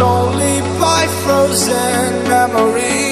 only by frozen memories.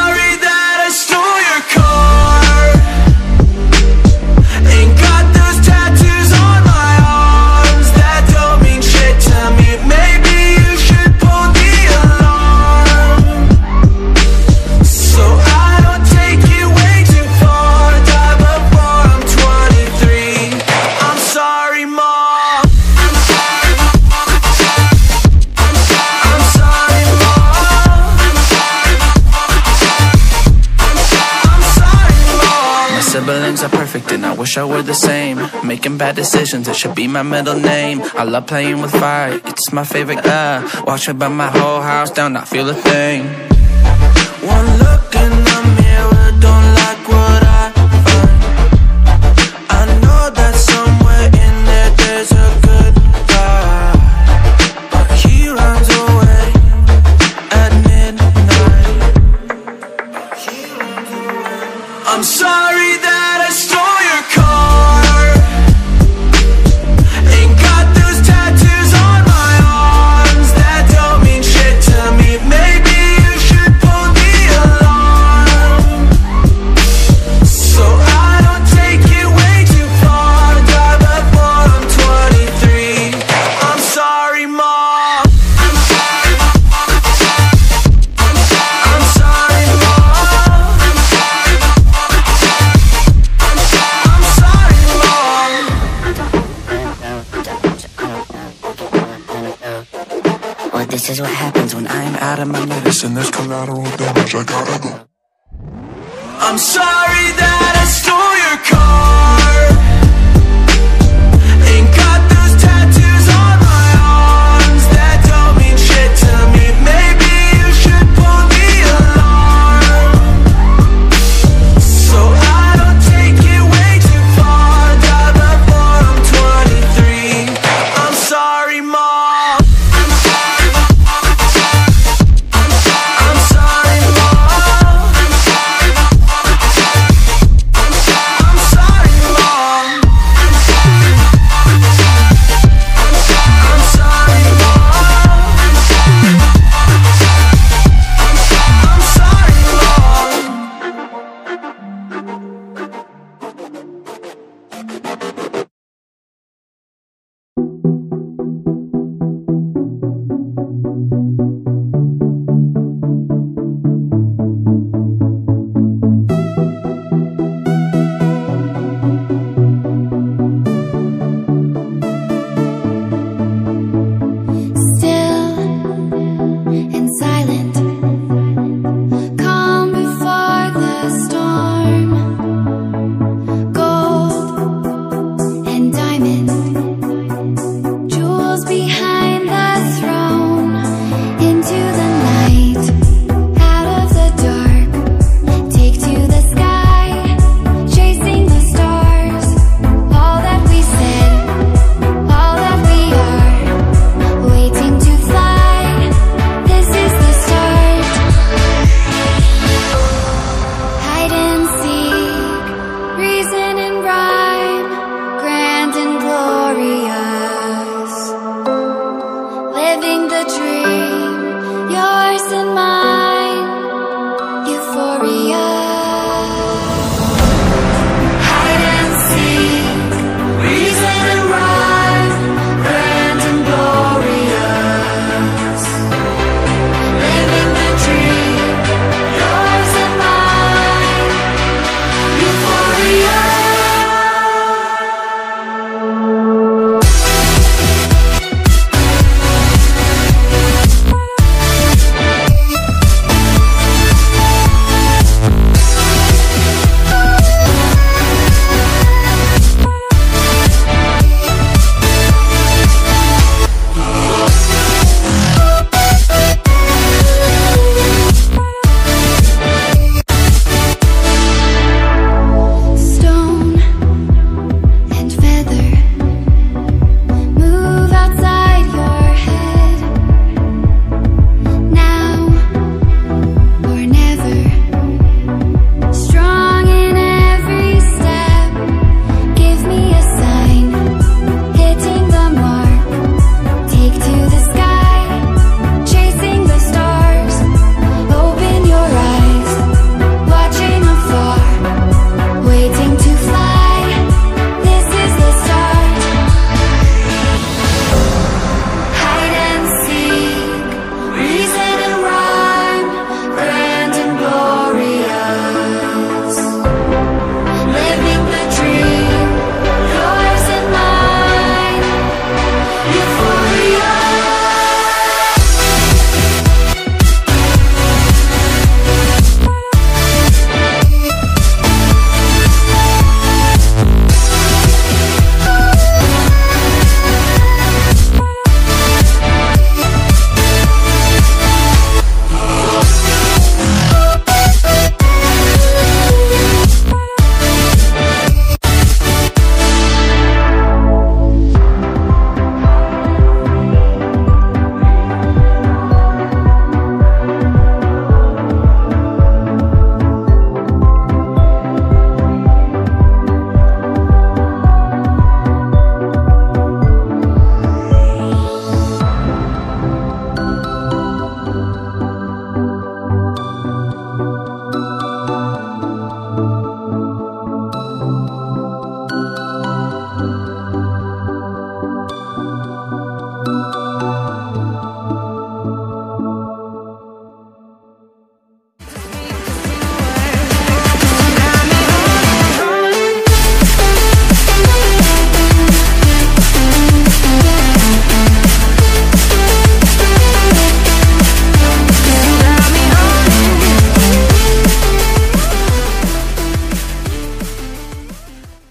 and I I were the same. Making bad decisions, it should be my middle name. I love playing with fire, it's my favorite. Uh, watch me burn my whole house down, not feel a thing. One look in the Well, this is what happens when I'm out of my medicine. And there's collateral damage, I gotta go. I'm sorry that I stole